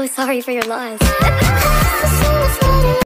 so sorry for your loss.